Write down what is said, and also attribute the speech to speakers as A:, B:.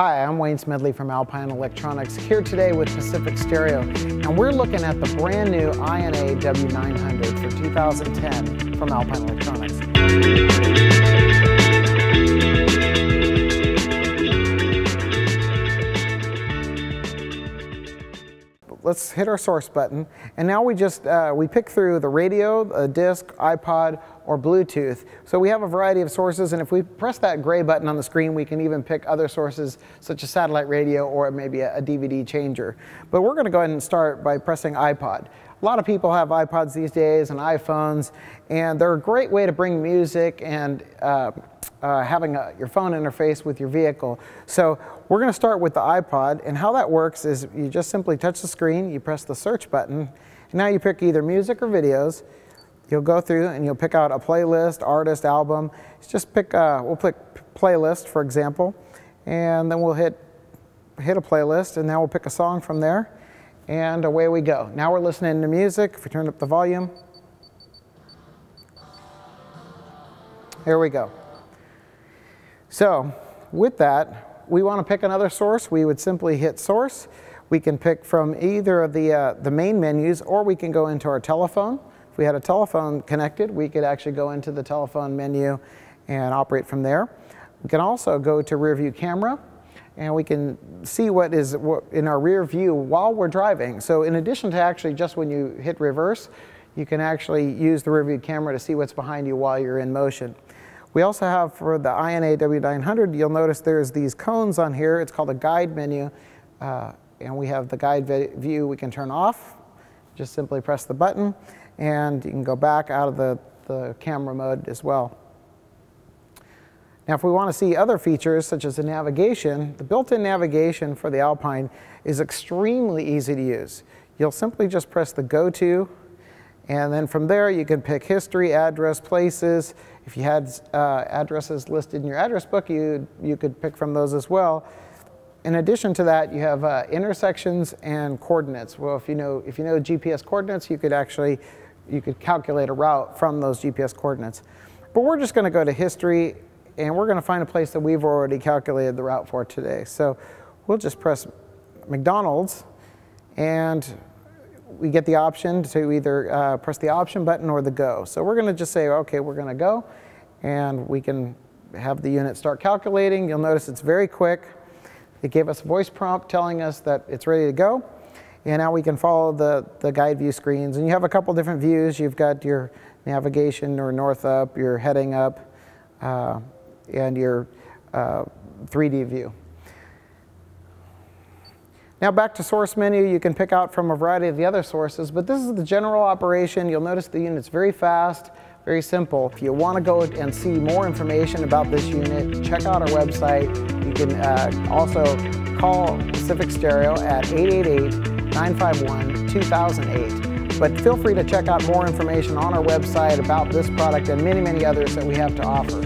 A: Hi, I'm Wayne Smedley from Alpine Electronics, here today with Pacific Stereo, and we're looking at the brand new INA W900 for 2010 from Alpine Electronics. Let's hit our source button. And now we just, uh, we pick through the radio, a disc, iPod, or Bluetooth. So we have a variety of sources, and if we press that gray button on the screen, we can even pick other sources such as satellite radio or maybe a, a DVD changer. But we're gonna go ahead and start by pressing iPod. A lot of people have iPods these days and iPhones, and they're a great way to bring music and uh, uh, having a, your phone interface with your vehicle. So we're going to start with the iPod, and how that works is you just simply touch the screen, you press the search button, and now you pick either music or videos. You'll go through and you'll pick out a playlist, artist, album. just pick, uh, we'll pick playlist, for example, and then we'll hit, hit a playlist, and now we'll pick a song from there, and away we go. Now we're listening to music. If we turn up the volume, here we go. So with that, we want to pick another source. We would simply hit source. We can pick from either of the, uh, the main menus or we can go into our telephone. If we had a telephone connected, we could actually go into the telephone menu and operate from there. We can also go to rear view camera and we can see what is in our rear view while we're driving. So in addition to actually just when you hit reverse, you can actually use the rear view camera to see what's behind you while you're in motion. We also have for the INA W900, you'll notice there's these cones on here. It's called a guide menu. Uh, and we have the guide view we can turn off. Just simply press the button and you can go back out of the, the camera mode as well. Now if we want to see other features such as the navigation, the built-in navigation for the Alpine is extremely easy to use. You'll simply just press the go to and then from there, you can pick history, address, places. If you had uh, addresses listed in your address book, you, you could pick from those as well. In addition to that, you have uh, intersections and coordinates. Well, if you know if you know GPS coordinates, you could actually you could calculate a route from those GPS coordinates. But we're just going to go to history, and we're going to find a place that we've already calculated the route for today. So we'll just press McDonald's, and we get the option to either uh, press the option button or the go. So we're going to just say, okay, we're going to go, and we can have the unit start calculating. You'll notice it's very quick. It gave us a voice prompt telling us that it's ready to go. And now we can follow the, the guide view screens. And you have a couple different views. You've got your navigation or north up, your heading up, uh, and your uh, 3D view. Now back to source menu, you can pick out from a variety of the other sources, but this is the general operation. You'll notice the unit's very fast, very simple. If you want to go and see more information about this unit, check out our website. You can uh, also call Pacific Stereo at 888-951-2008. But feel free to check out more information on our website about this product and many, many others that we have to offer.